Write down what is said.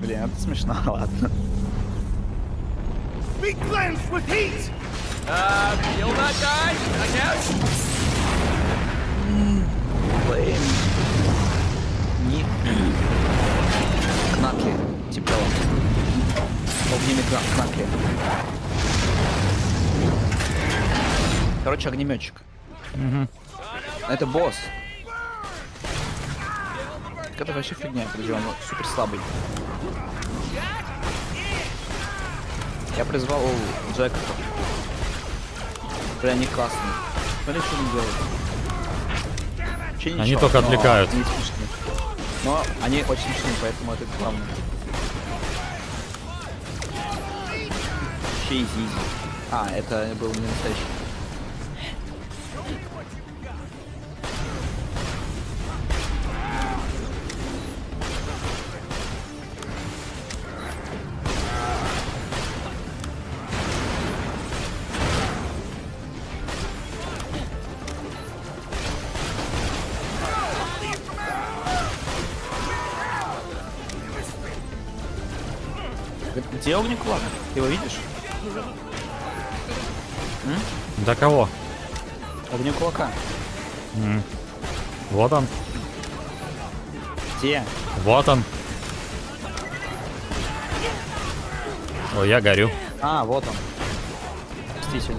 Блин, это смешно, ладно. Be cleansed with heat! Uh, kill that guy, I guess? Блин. Не... Кнатли. Типа того. Огненный кна- кнатли. Короче, огнеметчик. Это босс. Это вообще фигня, подожди, он супер слабый. Я призвал Джека. Бля, они классные. Смотри, что они делают. Вообще Они ничего, только но отвлекают. они смешные. Но они очень смешные, поэтому это главное. Вообще изи А, это был не настоящий. Где огнекулак? Ты его видишь? До кого? Огнекулака. М. Вот он. Где? Вот он. Ой, я горю. А, вот он. Мститель.